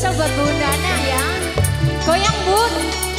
spesial buat Bunda ya. Goyang Bun.